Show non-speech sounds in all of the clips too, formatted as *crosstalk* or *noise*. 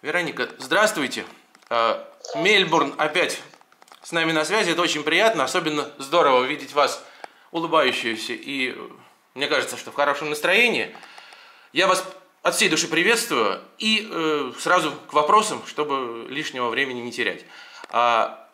Вероника, здравствуйте. Э, Мельбурн опять с нами на связи. Это очень приятно. Особенно здорово видеть вас улыбающуюся и, мне кажется, что в хорошем настроении. Я вас от всей души приветствую и э, сразу к вопросам, чтобы лишнего времени не терять. А,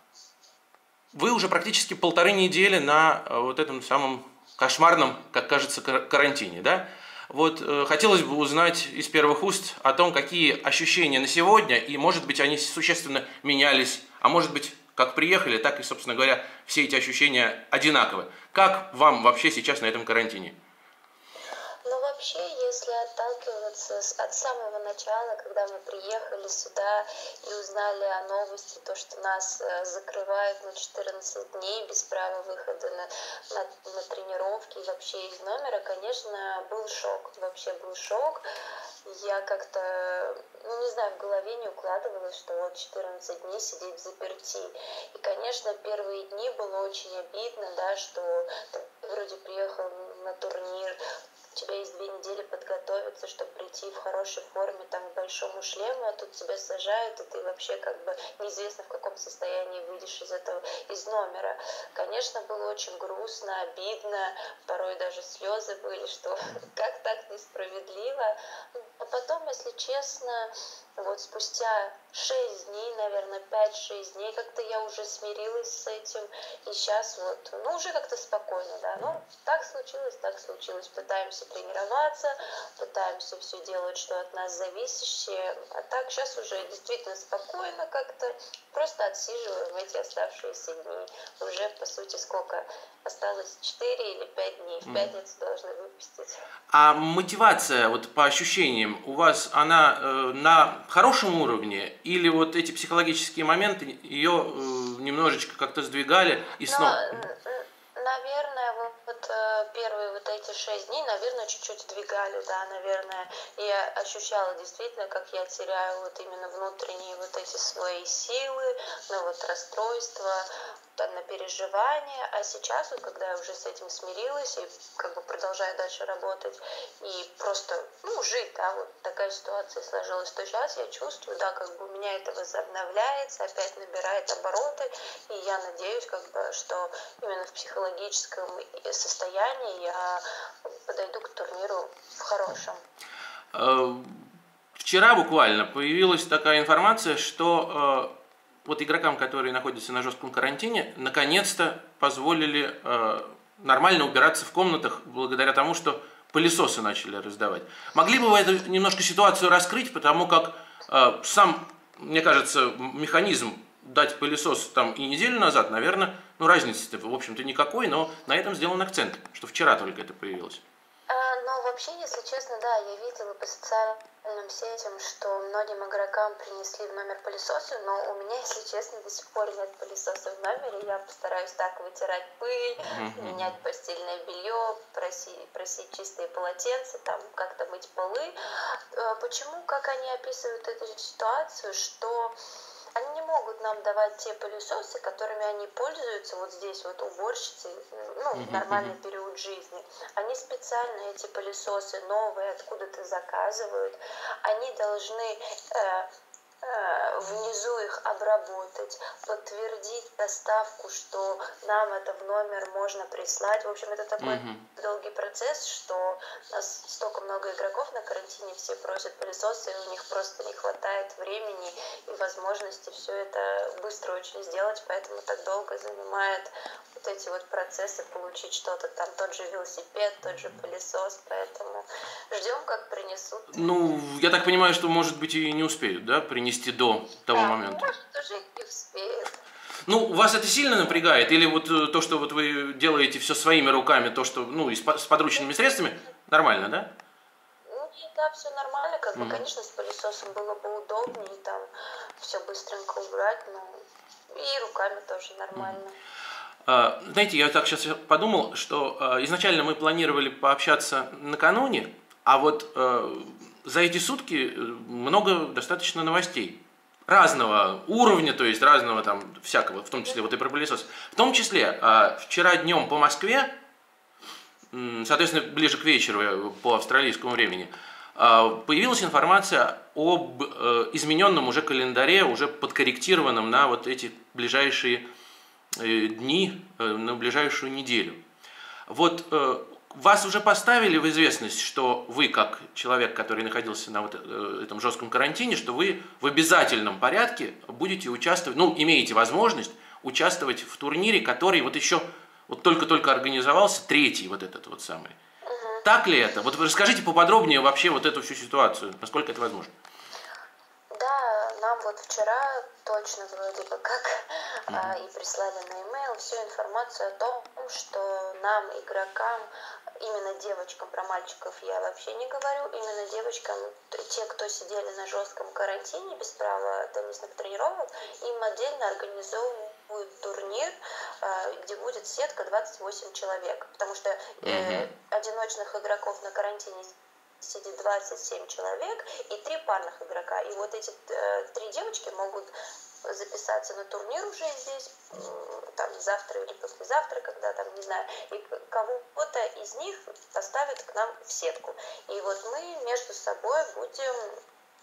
вы уже практически полторы недели на э, вот этом самом кошмарном, как кажется, карантине, да? Вот э, хотелось бы узнать из первых уст о том, какие ощущения на сегодня, и, может быть, они существенно менялись, а может быть, как приехали, так и, собственно говоря, все эти ощущения одинаковы. Как вам вообще сейчас на этом карантине? Вообще, если отталкиваться от самого начала, когда мы приехали сюда и узнали о новости, то, что нас э, закрывают на 14 дней без права выхода на, на, на тренировки и вообще из номера, конечно, был шок. Вообще был шок. Я как-то, ну не знаю, в голове не укладывалось, что вот 14 дней сидеть в заперти. И, конечно, первые дни было очень обидно, да, что вроде приехал на турнир, у тебя есть две недели подготовиться, чтобы прийти в хорошей форме, там, к большому шлему, а тут тебя сажают, и ты вообще как бы неизвестно, в каком состоянии выйдешь из этого, из номера. Конечно, было очень грустно, обидно, порой даже слезы были, что *laughs* как так несправедливо. А потом, если честно, вот спустя 6 дней, наверное, 5-6 дней, как-то я уже смирилась с этим, и сейчас вот, ну, уже как-то спокойно, да, ну, так случилось, так случилось, пытаемся тренироваться, пытаемся все делать, что от нас зависящее, а так сейчас уже действительно спокойно как-то, просто отсиживаем эти оставшиеся дни, уже, по сути, сколько, осталось? 4 или 5 дней, в пятницу должны выпустить. А мотивация, вот по ощущениям, у вас, она э, на хорошем уровне, или вот эти психологические моменты ее э, немножечко как-то сдвигали и снова... Но, наверное, э, первые вот эти шесть дней, наверное, чуть-чуть сдвигали, да, наверное. Я ощущала действительно, как я теряю вот именно внутренние вот эти свои силы, ну вот расстройства, на переживания, а сейчас, вот, когда я уже с этим смирилась и как бы продолжаю дальше работать и просто, ну, жить, да, вот такая ситуация сложилась, то сейчас я чувствую, да, как бы у меня это возобновляется, опять набирает обороты, и я надеюсь, как бы, что именно в психологическом состоянии я подойду к турниру в хорошем. Э, вчера буквально появилась такая информация, что э, вот игрокам, которые находятся на жестком карантине, наконец-то позволили э, нормально убираться в комнатах благодаря тому, что пылесосы начали раздавать. Могли бы вы эту немножко ситуацию раскрыть, потому как сам, мне кажется, механизм дать пылесос там и неделю назад, наверное, ну разницы-то, в общем-то, никакой, но на этом сделан акцент, что вчера только это появилось. А, но вообще, если честно, да, я видела по социальным сетям, что многим игрокам принесли в номер пылесосы, но у меня, *laughs* если честно, до сих пор нет пылесоса в номере. Я постараюсь так вытирать пыль, mm-hmm. менять постельное белье, просить, просить чистые полотенца, там как-то мыть полы. А, почему, как они описывают эту ситуацию, что могут нам давать те пылесосы, которыми они пользуются, вот здесь вот уборщицы, ну, в нормальный период жизни. Они специально эти пылесосы новые откуда-то заказывают. Они должны э, внизу их обработать, подтвердить доставку, что нам это в номер можно прислать. В общем, это такой mm-hmm. долгий процесс, что у нас столько много игроков на карантине, все просят пылесосы, и у них просто не хватает времени и возможности все это быстро очень сделать, поэтому так долго занимает вот эти вот процессы получить что-то там, тот же велосипед, тот же пылесос, поэтому ждем, как принесут. Ну, я так понимаю, что, может быть, и не успеют, да, принести вынести до того да, момента? Может, уже не успеет. Ну, вас это сильно напрягает? Или вот э, то, что вот вы делаете все своими руками, то, что, ну, и с подручными средствами, нормально, да? Ну, да, все нормально, как бы, конечно, с пылесосом было бы удобнее, там, все быстренько убрать, но и руками тоже нормально. А, знаете, я так сейчас подумал, что а, изначально мы планировали пообщаться накануне, а вот э, за эти сутки э, много достаточно новостей. Разного уровня, то есть разного там всякого, в том числе вот и про пылесос. В том числе э, вчера днем по Москве, соответственно, ближе к вечеру по австралийскому времени, а, появилась информация об э, измененном уже календаре, уже подкорректированном на вот эти ближайшие э, дни, э, на ближайшую неделю. Вот вас уже поставили в известность, что вы, как человек, который находился на вот этом жестком карантине, что вы в обязательном порядке будете участвовать, ну, имеете возможность участвовать в турнире, который вот еще вот только-только организовался, третий вот этот вот самый. Так ли это? Вот расскажите поподробнее вообще вот эту всю ситуацию, насколько это возможно. Да, нам вот вчера точно вроде бы как mm-hmm. *laughs* а, и прислали на e-mail всю информацию о том, что нам, игрокам, именно девочкам, про мальчиков я вообще не говорю, именно девочкам, те, кто сидели на жестком карантине без права теннисных тренировок, им отдельно организовывают турнир, а, где будет сетка 28 человек, потому что э, одиночных игроков на карантине сидит 27 человек и три парных игрока. И вот эти э, три девочки могут записаться на турнир уже здесь, там, завтра или послезавтра, когда там, не знаю, и кого-то из них поставят к нам в сетку. И вот мы между собой будем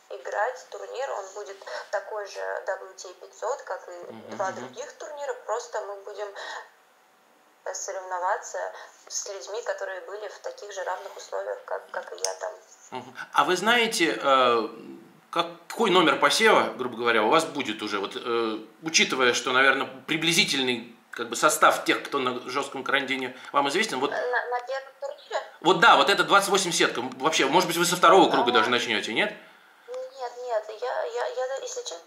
играть турнир, он будет такой же WTA 500, как и mm-hmm. два других турнира, просто мы будем соревноваться с людьми, которые были в таких же равных условиях, как, как и я там. А вы знаете, э, какой номер посева, грубо говоря, у вас будет уже, вот, э, учитывая, что, наверное, приблизительный как бы состав тех, кто на жестком карантине, вам известен? Вот, на, на первом турнире? Вот да, вот это 28 сетка. Вообще, может быть, вы со второго круга а, даже начнете, нет? Нет, нет, я, я, я, если честно,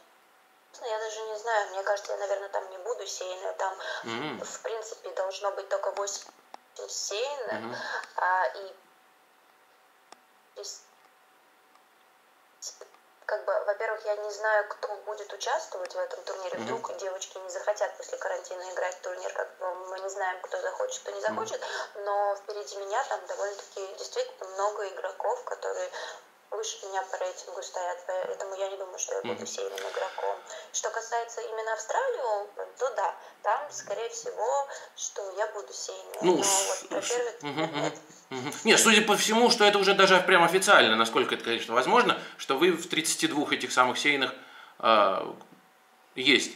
я даже не знаю, мне кажется, я, наверное, там не буду сейная, там, mm-hmm. в принципе, должно быть только 8 сейных, mm-hmm. а, и как бы, во-первых, я не знаю, кто будет участвовать в этом турнире. Вдруг mm-hmm. девочки не захотят после карантина играть в турнир, как бы мы не знаем, кто захочет, кто не захочет. Mm-hmm. Но впереди меня там довольно-таки действительно много игроков, которые выше меня по рейтингу стоят, поэтому я не думаю, что я буду сильным игроком. Что касается именно Австралии, то да, там, скорее всего, что я буду сильным. Ну, Но вот, во-первых, mm-hmm. Нет, судя по всему, что это уже даже прям официально, насколько это, конечно, возможно, что вы в 32 этих самых сейных э, есть.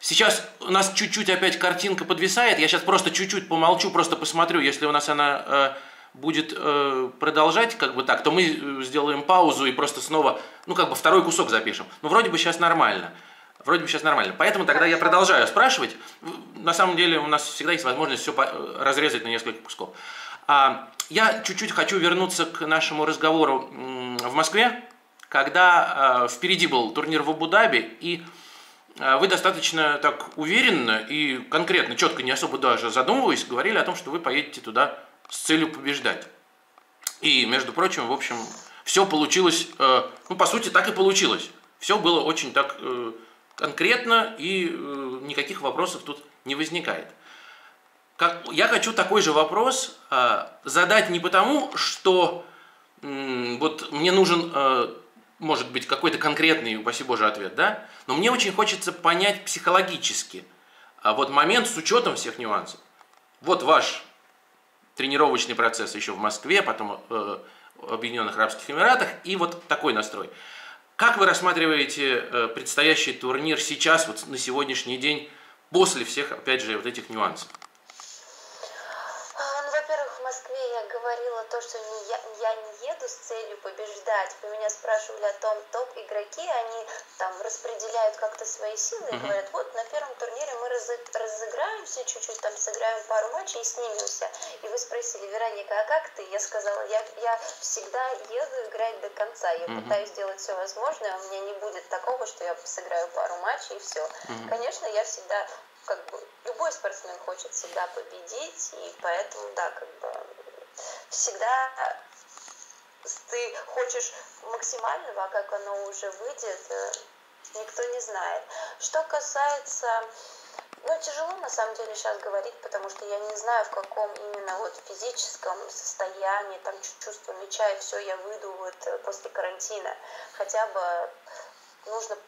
Сейчас у нас чуть-чуть опять картинка подвисает. Я сейчас просто чуть-чуть помолчу, просто посмотрю, если у нас она э, будет э, продолжать как бы так, то мы э, сделаем паузу и просто снова, ну как бы второй кусок запишем. Ну вроде бы сейчас нормально. Вроде бы сейчас нормально. Поэтому тогда я продолжаю спрашивать. На самом деле у нас всегда есть возможность все э, разрезать на несколько кусков. А, я чуть-чуть хочу вернуться к нашему разговору в Москве, когда а, впереди был турнир в Абу-Даби, и а, вы достаточно так уверенно и конкретно, четко, не особо даже задумываясь, говорили о том, что вы поедете туда с целью побеждать. И, между прочим, в общем, все получилось, э, ну, по сути, так и получилось. Все было очень так э, конкретно, и э, никаких вопросов тут не возникает. Как, я хочу такой же вопрос э, задать не потому, что э, вот мне нужен, э, может быть, какой-то конкретный, упаси Боже, ответ, да? Но мне очень хочется понять психологически а вот момент с учетом всех нюансов. Вот ваш тренировочный процесс еще в Москве, потом э, в Объединенных Арабских Эмиратах, и вот такой настрой. Как вы рассматриваете э, предстоящий турнир сейчас, вот на сегодняшний день, после всех, опять же, вот этих нюансов? Говорила то, что не, я, я не еду с целью побеждать. Вы меня спрашивали о том, топ-игроки, они там распределяют как-то свои силы и говорят, вот на первом турнире мы раз, разыграемся чуть-чуть, там сыграем пару матчей и снимемся. И вы спросили, Вероника, а как ты? Я сказала, я, я всегда еду играть до конца. Я пытаюсь сделать все возможное, у меня не будет такого, что я сыграю пару матчей и все. Конечно, я всегда как бы любой спортсмен хочет всегда победить, и поэтому, да, как бы всегда ты хочешь максимального, а как оно уже выйдет, э, никто не знает. Что касается ну, тяжело на самом деле сейчас говорить, потому что я не знаю, в каком именно вот физическом состоянии, там чувство мяча и все, я выйду вот э, после карантина. Хотя бы нужно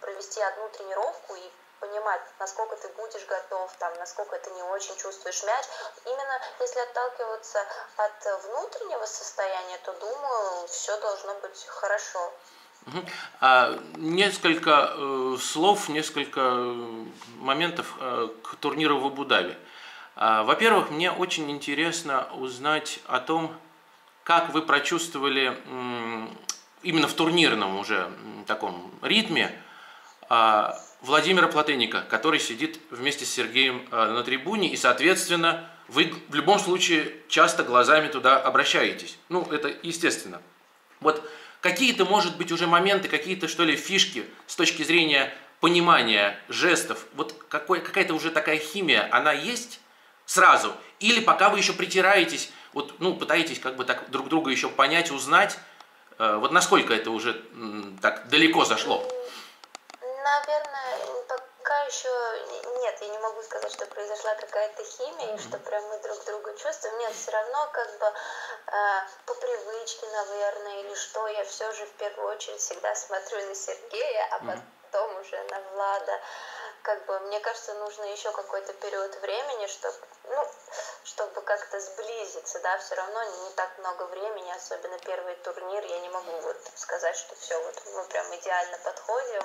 провести одну тренировку и понимать, насколько ты будешь готов, там, насколько ты не очень чувствуешь мяч. Именно если отталкиваться от внутреннего состояния, то думаю, все должно быть хорошо. А, несколько э, слов, несколько моментов э, к турниру в Абу-Даби. А, во-первых, мне очень интересно узнать о том, как вы прочувствовали именно в турнирном уже таком ритме Владимира Платынника, который сидит вместе с Сергеем а, на трибуне, и, соответственно, вы в любом случае часто глазами туда обращаетесь. Ну, это естественно. Вот какие-то, может быть, уже моменты, какие-то, что ли, фишки с точки зрения понимания жестов, вот какой, какая-то уже такая химия, она есть сразу? Или пока вы еще притираетесь, вот, ну, пытаетесь как бы так друг друга еще понять, узнать, э, вот насколько это уже так далеко зашло? Наверное, пока еще нет, я не могу сказать, что произошла какая-то химия, и что прям мы друг друга чувствуем. Нет, все равно как бы э, по привычке, наверное, или что, я все же в первую очередь всегда смотрю на Сергея, а потом уже на Влада как бы, мне кажется, нужно еще какой-то период времени, чтобы, ну, чтобы как-то сблизиться, да, все равно не так много времени, особенно первый турнир, я не могу вот сказать, что все, вот мы прям идеально подходим,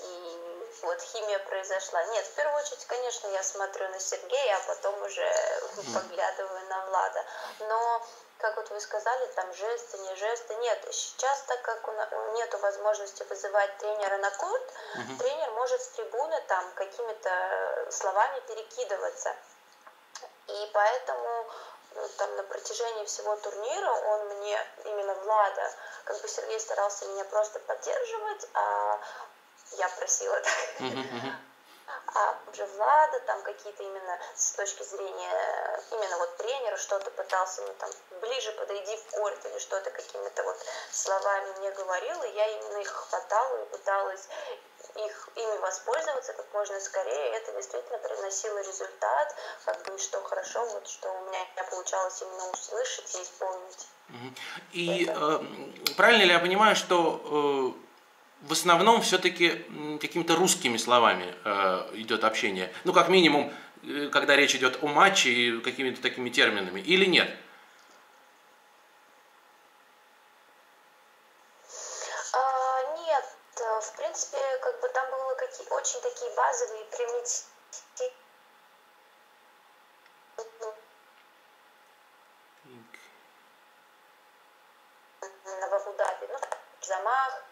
и вот химия произошла. Нет, в первую очередь, конечно, я смотрю на Сергея, а потом уже поглядываю на Влада, но как вот вы сказали, там жесты, не жесты. Нет, сейчас, так как нет возможности вызывать тренера на корт, угу. тренер может с трибуны там какими-то словами перекидываться. И поэтому ну, там на протяжении всего турнира он мне, именно Влада, как бы Сергей старался меня просто поддерживать, а я просила так. А уже Влада там какие-то именно с точки зрения именно вот тренера что-то пытался, ну там ближе подойди в корт или что-то какими-то вот словами мне говорил, и я именно их хватала и пыталась их, ими воспользоваться как можно скорее, это действительно приносило результат, как бы, что хорошо, вот, что у меня получалось именно услышать и исполнить. И э, правильно ли я понимаю, что э, в основном все-таки какими-то русскими словами э, идет общение. Ну, как минимум, э, когда речь идет о матче и какими-то такими терминами, или нет? А, нет, в принципе, как бы там было какие очень такие базовые примитивные в Абу-Даби, ну, замах,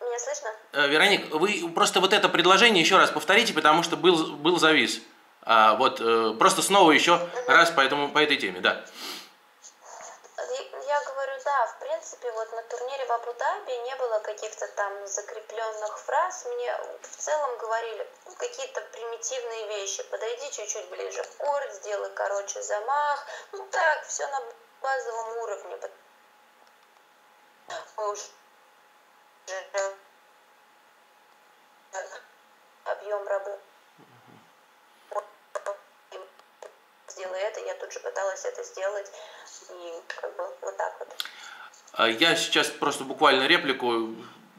меня слышно? Э, Вероник, вы просто вот это предложение еще раз повторите, потому что был, был завис. А, вот э, просто снова еще раз по, этому, по этой теме, да. Я говорю, да, в принципе, вот на турнире в Абу-Даби не было каких-то там закрепленных фраз. Мне в целом говорили какие-то примитивные вещи. Подойди чуть-чуть ближе в корт, сделай короче замах. Ну так, все на базовом уровне. Мы уже объем работы. Сделай это, я тут же пыталась это сделать, и как бы вот так вот. А я сейчас просто буквально реплику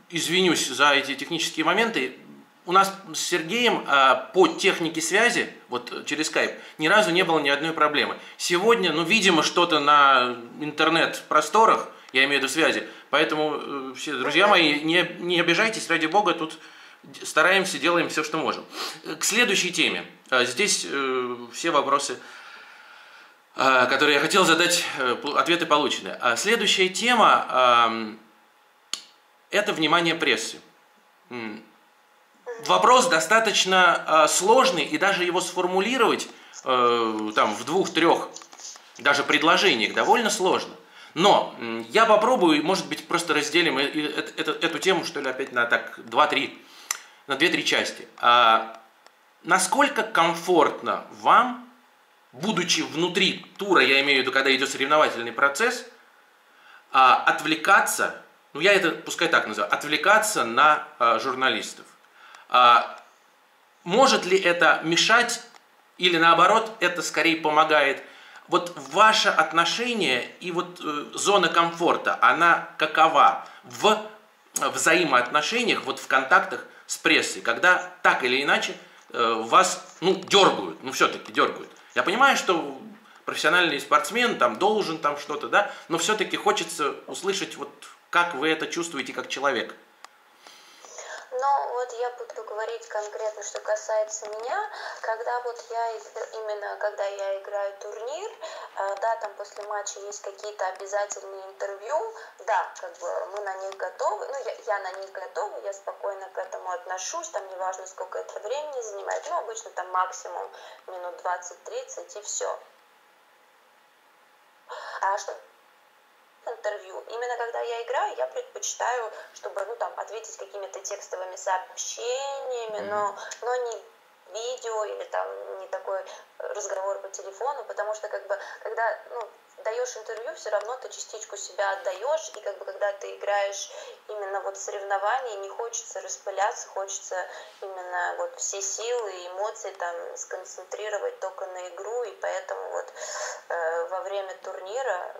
извинюсь за эти технические моменты. У нас с Сергеем а, по технике связи, вот через скайп, ни разу не было ни одной проблемы. Сегодня, ну, видимо, что-то на интернет-просторах, я имею в виду связи, Поэтому, э, все друзья мои, не, не обижайтесь, ради бога, тут стараемся, делаем все, что можем. К следующей теме. А, здесь э, все вопросы, э, которые я хотел задать, э, ответы получены. А следующая тема это внимание прессы. Вопрос достаточно сложный, и даже его сформулировать э, там, в двух-трех даже предложениях довольно сложно. Но я попробую, может быть, просто разделим эту тему, что ли, опять на так 2-3, на 2-3 части. А насколько комфортно вам, будучи внутри тура, я имею в виду, когда идет соревновательный процесс, а, отвлекаться, ну я это пускай так называю, отвлекаться на а, журналистов. А, может ли это мешать или наоборот, это скорее помогает – вот ваше отношение и вот э, зона комфорта, она какова в взаимоотношениях, вот в контактах с прессой, когда так или иначе э, вас, ну, дергают, ну, все-таки дергают. Я понимаю, что профессиональный спортсмен там должен там что-то, да, но все-таки хочется услышать вот как вы это чувствуете как человек. Ну, вот я буду говорить конкретно, что касается меня. Когда вот я, именно когда я играю турнир, э, да, там после матча есть какие-то обязательные интервью, да, как бы мы на них готовы, ну, я, я на них готова, я спокойно к этому отношусь, там неважно, сколько это времени занимает, ну, обычно там максимум минут 20-30 и все. А что интервью. Именно когда я играю, я предпочитаю, чтобы ну, там, ответить какими-то текстовыми сообщениями, но, но не видео или там не такой разговор по телефону, потому что как бы когда ну, даешь интервью, все равно ты частичку себя отдаешь, и как бы когда ты играешь именно вот в соревновании, не хочется распыляться, хочется именно вот все силы и эмоции там сконцентрировать только на игру, и поэтому вот э, во время турнира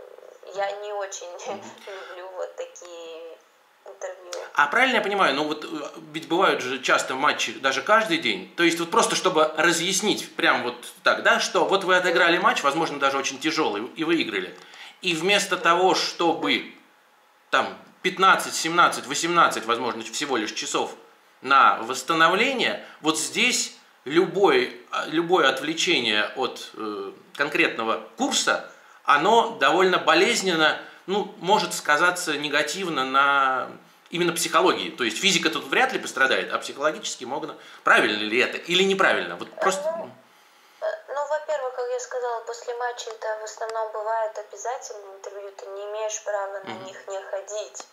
я не очень *laughs* люблю вот такие интервью. А правильно я понимаю, ну вот э, ведь бывают же часто матчи даже каждый день, то есть вот просто чтобы разъяснить прям вот так, да, что вот вы отыграли матч, возможно даже очень тяжелый, и выиграли, и вместо того, чтобы там 15, 17, 18, возможно, всего лишь часов на восстановление, вот здесь любой, а, любое отвлечение от э, конкретного курса – оно довольно болезненно, ну, может сказаться негативно на именно психологии. То есть физика тут вряд ли пострадает, а психологически можно. Правильно ли это или неправильно? Вот просто... Ну, ну, во-первых, как я сказала, после матча это в основном бывает обязательно интервью, ты не имеешь права на mm-hmm. них не ходить.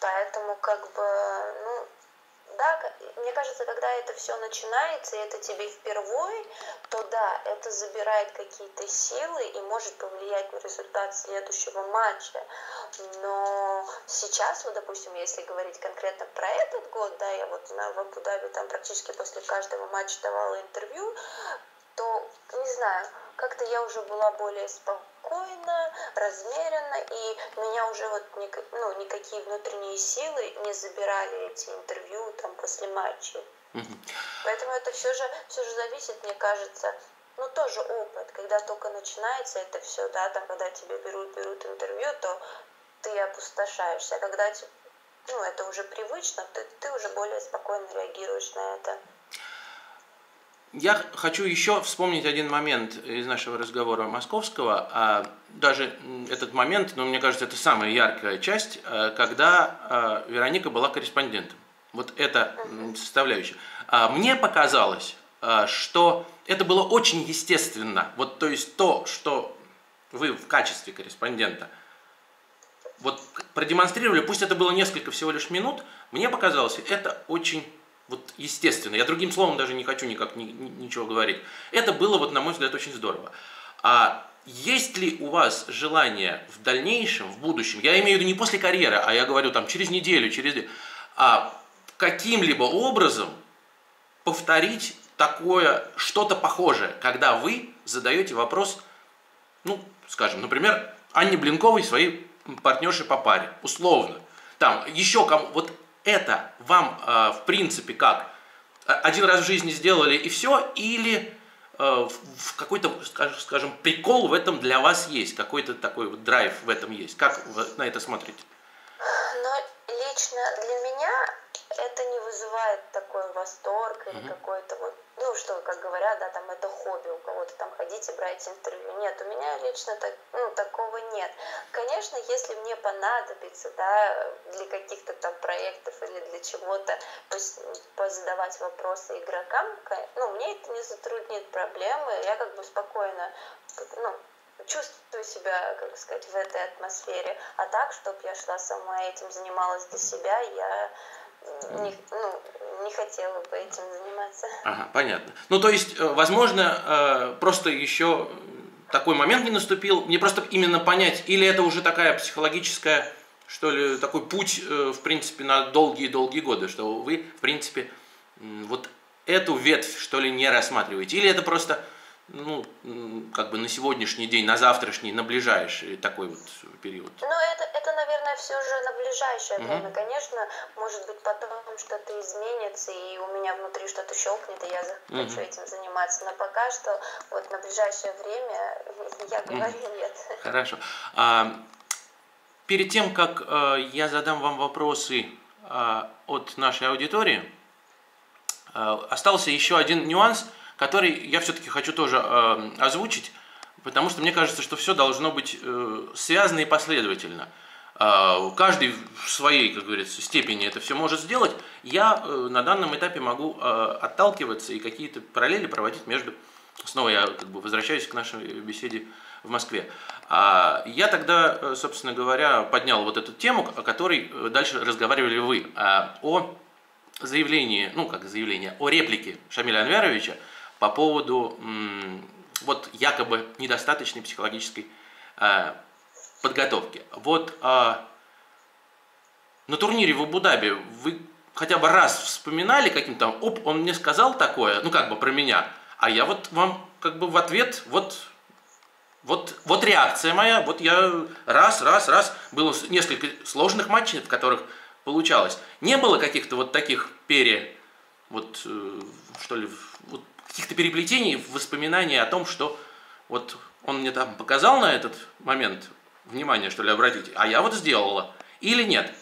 Поэтому, как бы, ну, да, мне кажется, когда это все начинается, и это тебе впервые, то да, это забирает какие-то силы и может повлиять на результат следующего матча. Но сейчас, вот, допустим, если говорить конкретно про этот год, да, я вот на, в Абу-Даби там практически после каждого матча давала интервью, то, не знаю, как-то я уже была более спокойна, размеренно, и меня уже вот ну, никакие внутренние силы не забирали эти интервью там после матчей. Поэтому это все же, все же зависит, мне кажется, ну, тоже опыт. Когда только начинается это все, да, там, когда тебе берут, берут интервью, то ты опустошаешься. А когда ну, это уже привычно, ты, ты уже более спокойно реагируешь на это. Я хочу еще вспомнить один момент из нашего разговора московского, а даже этот момент, но ну, мне кажется, это самая яркая часть, э, когда э, Вероника была корреспондентом. Вот это составляющая. А мне показалось, э, что это было очень естественно. Вот то есть то, что вы в качестве корреспондента вот продемонстрировали, пусть это было несколько всего лишь минут, мне показалось, это очень вот естественно. Я другим словом даже не хочу никак ни, ничего говорить. Это было, вот, на мой взгляд, очень здорово. А есть ли у вас желание в дальнейшем, в будущем, я имею в виду не после карьеры, а я говорю там через неделю, через а каким-либо образом повторить такое, что-то похожее, когда вы задаете вопрос, ну, скажем, например, Анне Блинковой, своей партнерше по паре, условно. Там еще кому, вот это вам э, в принципе как? Один раз в жизни сделали и все? Или э, в какой-то, скажем, прикол в этом для вас есть? Какой-то такой вот драйв в этом есть? Как вы на это смотрите? Ну, лично для меня это не вызывает такой восторг или mm-hmm. какой-то вот, что, как говорят, да, там это хобби у кого-то там ходите брать интервью. Нет, у меня лично так, ну, такого нет. Конечно, если мне понадобится, да, для каких-то там проектов или для чего-то, позадавать вопросы игрокам, ну, мне это не затруднит проблемы, я как бы спокойно, ну, чувствую себя, как сказать, в этой атмосфере. А так, чтобы я шла сама этим занималась для себя, я не, ну, не хотела бы этим заниматься. Ага, понятно. Ну, то есть, э, возможно, э, просто еще такой момент не наступил, мне просто именно понять, или это уже такая психологическая, что ли, такой путь, э, в принципе, на долгие-долгие годы, что вы, в принципе, вот эту ветвь, что ли, не рассматриваете, или это просто ну, как бы на сегодняшний день, на завтрашний, на ближайший такой вот период? Ну, это, это, наверное, все же на ближайшее mm-hmm. время. Конечно, может быть, потом что-то изменится, и у меня внутри что-то щелкнет, и я захочу mm-hmm. этим заниматься. Но пока что вот на ближайшее время *laughs* я говорю mm-hmm. нет. Хорошо. А, перед тем, как а, я задам вам вопросы а, от нашей аудитории, а, остался еще один нюанс, который я все-таки хочу тоже а, озвучить потому что мне кажется, что все должно быть э, связано и последовательно. Э, каждый в своей, как говорится, степени это все может сделать. Я э, на данном этапе могу э, отталкиваться и какие-то параллели проводить между... Снова я как бы возвращаюсь к нашей беседе в Москве. А я тогда, э, собственно говоря, поднял вот эту тему, о которой э, дальше разговаривали вы, а, о заявлении, ну как заявление, о реплике Шамиля Анвяровича по поводу вот якобы недостаточной психологической э, подготовки. Вот э, на турнире в Абу-Даби вы хотя бы раз вспоминали каким-то, оп, он мне сказал такое, ну как бы про меня, а я вот вам как бы в ответ, вот, вот, вот реакция моя, вот я раз, раз, раз, было несколько сложных матчей, в которых получалось. Не было каких-то вот таких пере, вот, э, что ли, вот каких-то переплетений, воспоминаний о том, что вот он мне там показал на этот момент, внимание, что ли, обратите, а я вот сделала. Или нет?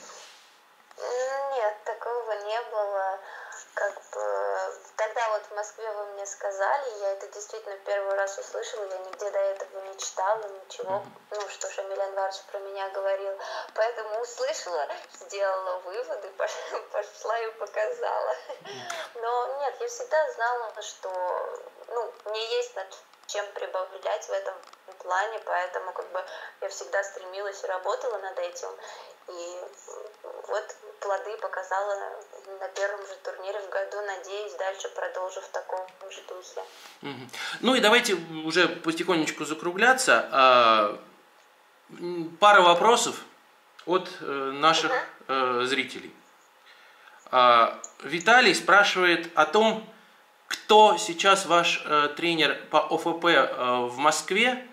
Мне сказали, я это действительно первый раз услышала, я нигде до этого не читала, ничего, ну, что Шамиль Анварович про меня говорил. Поэтому услышала, сделала выводы, *laughs* пошла и показала. Но нет, я всегда знала, что ну, мне есть над чем прибавлять в этом плане, поэтому как бы я всегда стремилась и работала над этим. И вот плоды показала на первом же турнире в году. Надеюсь, дальше продолжу в таком же духе. Ну и давайте уже потихонечку закругляться. А, пара вопросов от э, наших угу. зрителей. А, Виталий спрашивает о том, кто сейчас ваш э, тренер по ОФП в Москве?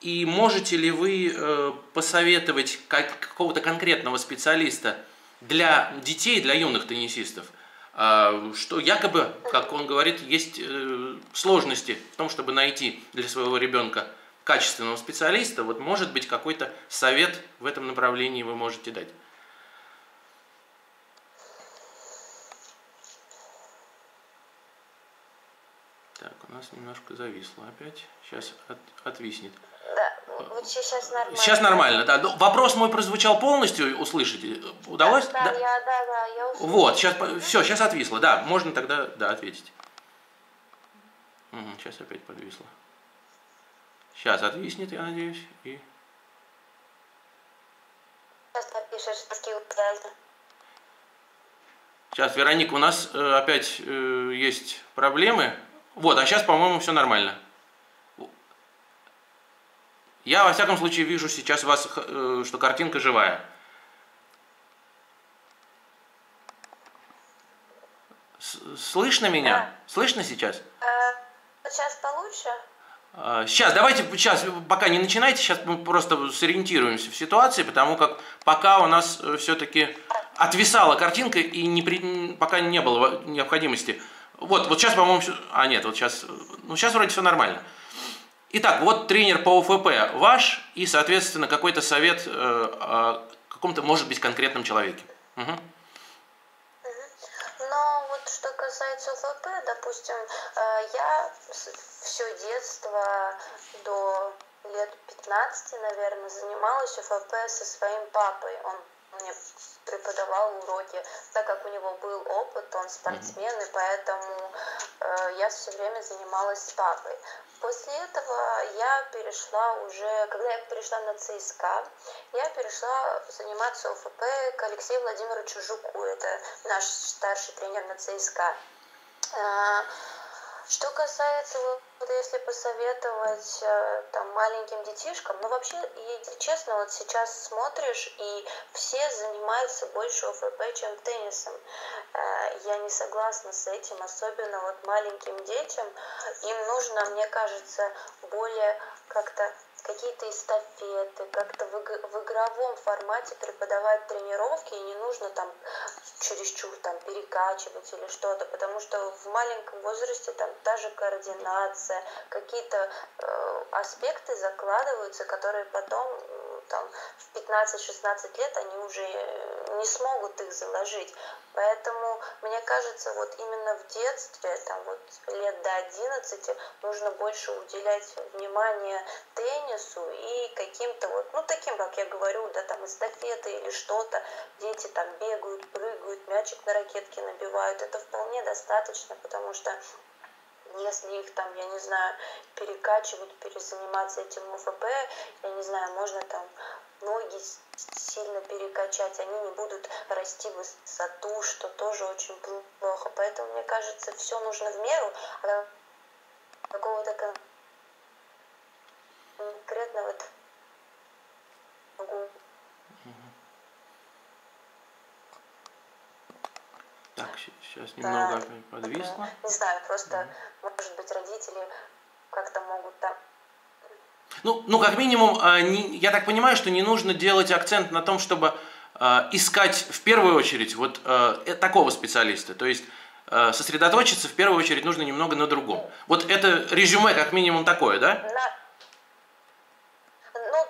И можете ли вы э, посоветовать как, какого-то конкретного специалиста для детей, для юных теннисистов, э, что якобы, как он говорит, есть э, сложности в том, чтобы найти для своего ребенка качественного специалиста, вот может быть какой-то совет в этом направлении вы можете дать? Так, у нас немножко зависло опять. Сейчас от, отвиснет. Да, вот сейчас нормально. Сейчас нормально, да. Ну, вопрос мой прозвучал полностью, услышите? Удалось? Да, да, Я, да, да, я услышала. Вот, сейчас, все, сейчас отвисло, да, можно тогда, да, ответить. Угу, сейчас опять подвисло. Сейчас отвиснет, я надеюсь, и... Сейчас напишешь, Сейчас, Вероника, у нас э, опять э, есть проблемы. Вот, а сейчас, по-моему, все нормально. Я, во всяком случае, вижу сейчас вас, э, что картинка живая. Слышно меня? Да. Слышно сейчас? А, сейчас получше? Сейчас, давайте, сейчас, пока не начинайте, сейчас мы просто сориентируемся в ситуации, потому как пока у нас э, все-таки отвисала картинка и не при, пока не было необходимости. Вот, вот сейчас, по-моему. А, нет, вот сейчас... Ну, сейчас вроде все нормально. Итак, вот тренер по УФП ваш и, соответственно, какой-то совет э, о каком-то, может быть, конкретном человеке. Угу. Но вот что касается УФП, допустим, э, я все детство до лет 15, наверное, занималась УФП со своим папой. Он мне преподавал уроки, так как у него был опыт, он спортсмен, и поэтому э, я все время занималась с папой. После этого я перешла уже, когда я перешла на ЦСКА, я перешла заниматься ОФП к Алексею Владимировичу Жуку, это наш старший тренер на ЦСКА. Что касается, вот если посоветовать э, там маленьким детишкам, ну вообще, если честно, вот сейчас смотришь, и все занимаются больше ОФП, чем теннисом. Э, я не согласна с этим, особенно вот маленьким детям. Им нужно, мне кажется, более как-то какие-то эстафеты, как-то в, в игровом формате преподавать тренировки, и не нужно там чересчур там перекачивать или что-то, потому что в маленьком возрасте там та же координация, какие-то э, аспекты закладываются, которые потом там, в 15-16 лет они уже не смогут их заложить. Поэтому, мне кажется, вот именно в детстве, там вот лет до 11, нужно больше уделять внимание теннису и каким-то вот, ну таким, как я говорю, да, там эстафеты или что-то, дети там бегают, прыгают, мячик на ракетке набивают, это вполне достаточно, потому что если их там, я не знаю, перекачивать, перезаниматься этим УФП, я не знаю, можно там ноги сильно перекачать, они не будут расти в высоту, что тоже очень плохо. Поэтому, мне кажется, все нужно в меру, а какого-то конкретного Так, сейчас немного да, подвисло. Не знаю, просто, mm может быть, родители как-то могут там ну, ну, как минимум, а, я так понимаю, что не нужно делать акцент на том, чтобы а, искать в первую очередь вот а, э, такого специалиста. То есть сосредоточиться в первую очередь нужно немного на другом. Вот это резюме как минимум такое, да?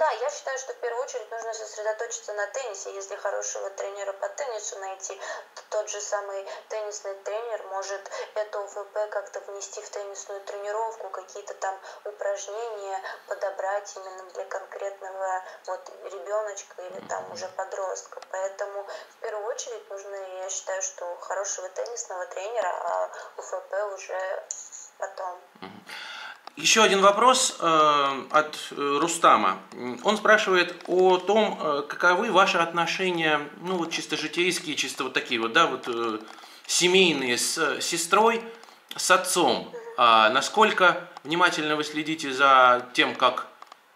Да, я считаю, что в первую очередь нужно сосредоточиться на теннисе. Если хорошего тренера по теннису найти, то тот же самый теннисный тренер может это УФП как-то внести в теннисную тренировку, какие-то там упражнения подобрать именно для конкретного вот ребеночка или там уже подростка. Поэтому в первую очередь нужно, я считаю, что хорошего теннисного тренера, а УФП уже потом. Еще один вопрос э, от э, Рустама. Он спрашивает о том, э, каковы ваши отношения, ну вот чисто житейские, чисто вот такие вот, да, вот семейные с сестрой, с отцом. А насколько внимательно вы следите за тем, как,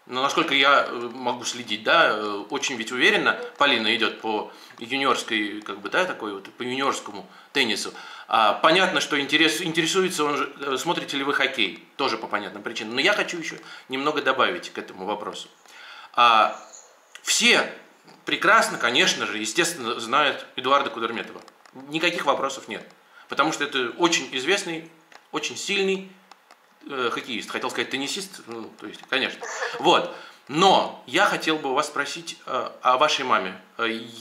ну насколько я могу следить, да, очень ведь уверенно Полина идет по юниорской, как бы, да, такой вот, по юниорскому теннису. А, понятно, что интерес, интересуется он э, смотрите ли вы хоккей, тоже по понятным причинам. Но я хочу еще немного добавить к этому вопросу. А, все прекрасно, конечно же, естественно, знают Эдуарда Кудерметова. Никаких вопросов нет. Потому что это очень известный, очень сильный э, хоккеист. Хотел сказать теннисист, ну, то есть, конечно. Вот. Но я хотел бы вас спросить э, о вашей маме.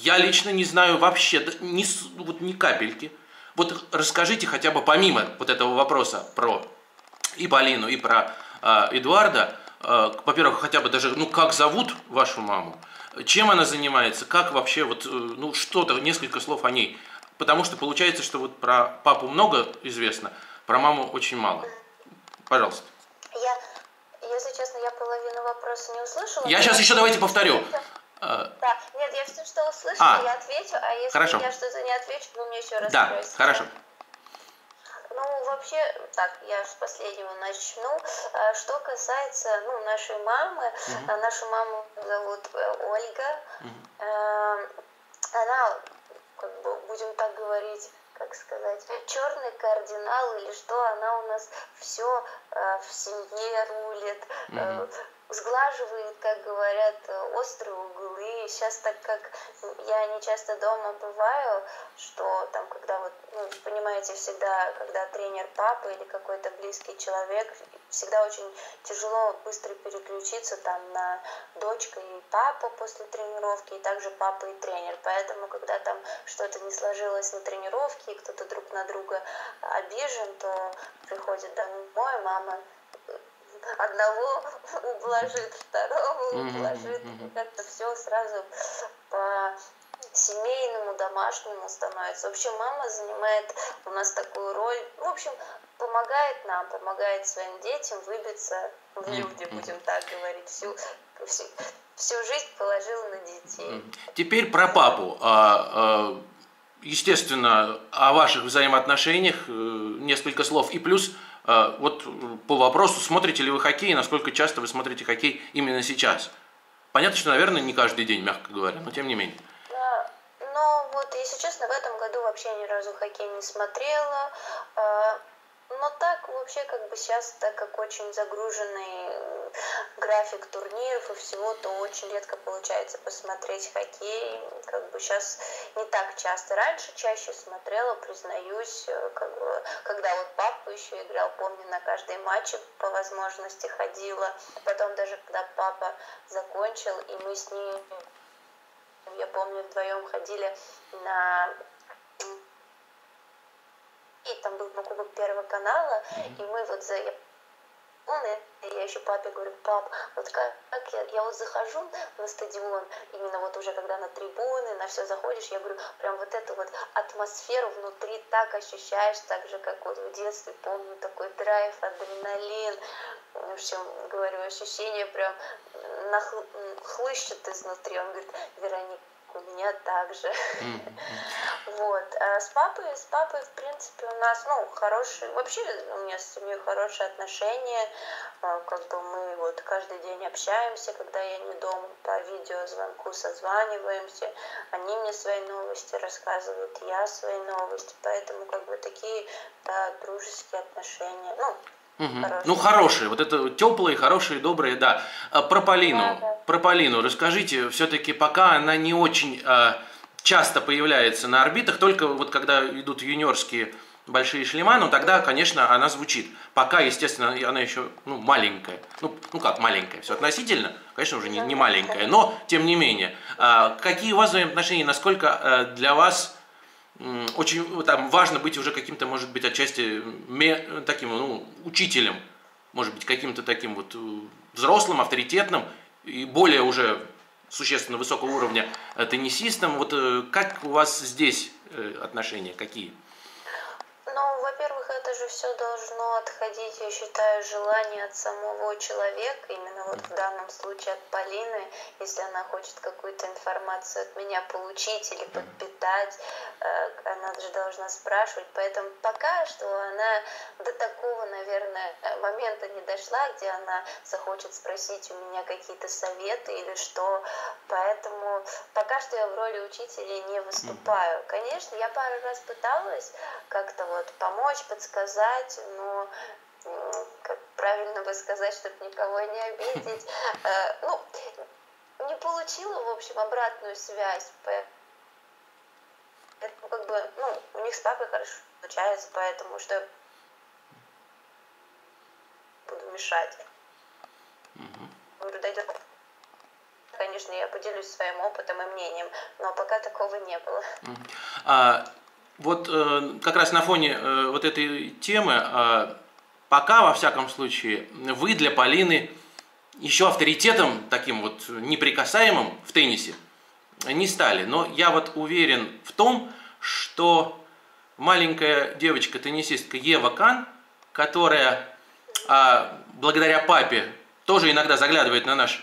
Я лично не знаю вообще, ни, вот ни капельки – вот расскажите хотя бы помимо вот этого вопроса про и Полину, и про э, Эдуарда, э, во-первых, хотя бы даже, ну, как зовут вашу маму, чем она занимается, как вообще, вот, э, ну, что-то, несколько слов о ней. Потому что получается, что вот про папу много известно, про маму очень мало. Пожалуйста. Я, если честно, я половину вопроса не услышала. Я сейчас еще давайте повторю. А, да, нет, я все, что услышала, а, я отвечу, а если хорошо. я что-то не отвечу, вы мне еще раз Да, спросите. хорошо. Ну, вообще, так, я с последнего начну. А, что касается, ну, нашей мамы, угу. нашу маму зовут э, Ольга. Угу. Она, как бы, будем так говорить, как сказать, черный кардинал или что, она у нас все э, в семье рулит, э, сглаживает, как говорят, острые углы. Сейчас так как я не часто дома бываю, что там, когда вот, ну, понимаете, всегда, когда тренер папа или какой-то близкий человек, всегда очень тяжело быстро переключиться там на дочка и папа после тренировки, и также папа и тренер. Поэтому, когда там что-то не сложилось на тренировке, и кто-то друг на друга обижен, то приходит домой, мама одного ублажит, второго ублажит, mm-hmm. как-то все сразу по семейному, домашнему становится. В общем, мама занимает у нас такую роль, в общем, помогает нам, помогает своим детям выбиться в люди, будем так говорить, всю, всю, всю жизнь положила на детей. Теперь про папу. А, а, естественно, о ваших взаимоотношениях э, несколько слов. И плюс вот по вопросу, смотрите ли вы хоккей и насколько часто вы смотрите хоккей именно сейчас. Понятно, что, наверное, не каждый день, мягко говоря, но тем не менее. Да, но вот, если честно, в этом году вообще ни разу хоккей не смотрела. Но так вообще как бы сейчас, так как очень загруженный э, график турниров и всего, то очень редко получается посмотреть хоккей. Как бы сейчас не так часто. Раньше чаще смотрела, признаюсь, э, как бы, когда вот папа еще играл, помню, на каждой матче по возможности ходила. Потом даже когда папа закончил, и мы с ним, я помню, вдвоем ходили на и там был кубок Первого канала, и мы вот за... Он, я еще папе говорю, пап, вот как, как я, я вот захожу на стадион, именно вот уже когда на трибуны, на все заходишь, я говорю, прям вот эту вот атмосферу внутри так ощущаешь, так же, как вот в детстве, помню, такой драйв, адреналин, в общем, говорю, ощущение прям нахл... хлыщет изнутри. Он говорит, Вероника, у меня также. *laughs* Вот. А с папой, с папой, в принципе, у нас, ну, хорошие, вообще у меня с семьей хорошие отношения, а, как бы мы вот каждый день общаемся, когда я не дома, по видеозвонку созваниваемся, они мне свои новости рассказывают, я свои новости, поэтому как бы такие, да, дружеские отношения, ну, Угу. Ну, хорошие, вот это теплые, хорошие, добрые, да. А про Полину, да, да. про Полину расскажите, все-таки пока она не очень э, часто появляется на орбитах, только вот когда идут юниорские большие шлема, ну тогда, конечно, она звучит. Пока, естественно, она еще ну, маленькая. Ну, ну как маленькая, все относительно, конечно, уже не, не маленькая, но тем не менее. Э, какие у вас взаимоотношения, насколько э, для вас очень там важно быть уже каким-то, может быть, отчасти таким, ну, учителем, может быть, каким-то таким вот э, взрослым, авторитетным и более уже существенно высокого уровня э, теннисистом. Вот э, как у вас здесь отношения, какие? Ну, во-первых, это же все должно отходить, я считаю, желание от самого человека, именно вот в данном случае от Полины, если она хочет какую-то информацию от меня получить или подпитать, э, она же должна спрашивать. Поэтому пока что она до такого, наверное, момента не дошла, где она захочет спросить у меня какие-то советы или что. Поэтому пока что я в роли учителя не выступаю. Конечно, я пару раз пыталась как-то вот помочь, подсказать, но как правильно бы сказать, чтобы никого не обидеть. *laughs* Э, ну, не получила, в общем, обратную связь. Поэтому, как бы, ну, у них с папой хорошо получается, поэтому что буду мешать. Дойдет. Конечно, я поделюсь своим опытом и мнением, но пока такого не было. А, вот э, как раз на фоне э, вот этой темы, э, пока, во всяком случае, вы для Полины еще авторитетом таким вот неприкасаемым в теннисе не стали. Но я вот уверен в том, что маленькая девочка-теннисистка Ева Кан, которая а, благодаря папе тоже иногда заглядывает на наш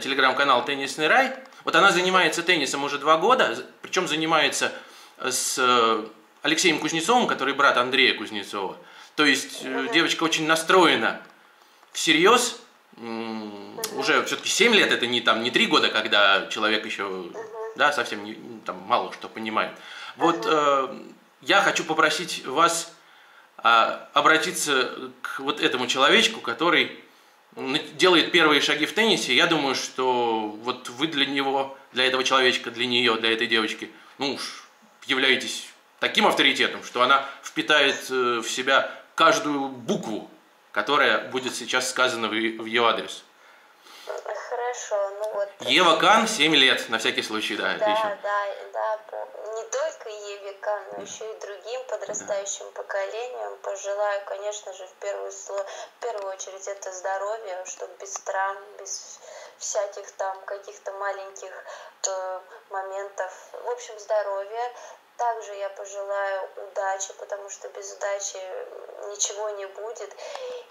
телеграм-канал «Теннисный рай», вот она занимается теннисом уже два года, причем занимается с э, Алексеем Кузнецовым, который брат Андрея Кузнецова. То есть угу. девочка очень настроена всерьез. Уже все-таки 7 лет это не там не 3 года, когда человек еще да, совсем не, там, мало что понимает. Вот э, я хочу попросить вас э, обратиться к вот этому человечку, который делает первые шаги в теннисе. Я думаю, что вот вы для него, для этого человечка, для нее, для этой девочки, ну уж являетесь таким авторитетом, что она впитает э, в себя каждую букву, которая будет сейчас сказана в ее адрес. Хорошо, ну вот. Ева Кан, 7 лет, на всякий случай, да, да отлично. Да, да, не только Еве Кан, но еще и другим подрастающим да. поколениям пожелаю, конечно же, в первую, в первую очередь это здоровье, чтобы без травм, без всяких там каких-то маленьких э, моментов. В общем, здоровья. Также я пожелаю удачи, потому что без удачи ничего не будет.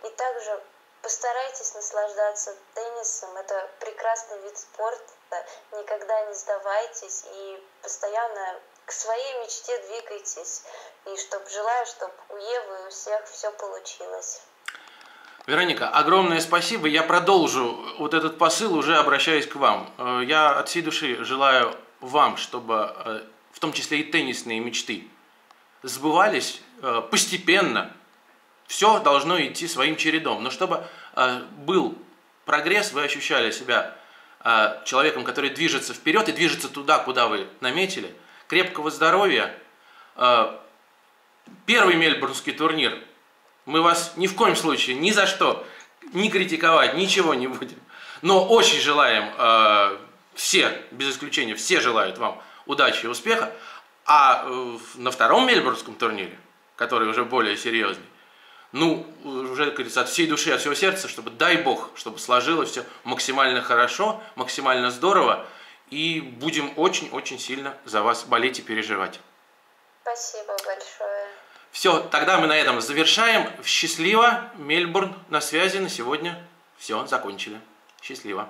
И также постарайтесь наслаждаться теннисом. Это прекрасный вид спорта. Никогда не сдавайтесь и постоянно к своей мечте двигайтесь. И чтоб желаю, чтобы у Евы и у всех все получилось. Вероника, огромное спасибо. Я продолжу вот этот посыл, уже обращаясь к вам. Э, я от всей души желаю вам, чтобы э, в том числе и теннисные мечты сбывались э, постепенно. Все должно идти своим чередом. Но чтобы был прогресс, вы ощущали себя человеком, который движется вперед и движется туда, куда вы наметили. Крепкого здоровья. Первый мельбурнский турнир – мы вас ни в коем случае, ни за что, не критиковать, ничего не будем. Но очень желаем, э, все, без исключения, все желают вам удачи и успеха. А э, на втором мельбурнском турнире, который уже более серьезный, ну, уже, как говорится, от всей души, от всего сердца, чтобы, дай бог, чтобы сложилось все максимально хорошо, максимально здорово, и будем очень-очень сильно за вас болеть и переживать. Спасибо большое. Все, тогда мы на этом завершаем. Счастливо. Мельбурн на связи на сегодня. Все, закончили. Счастливо.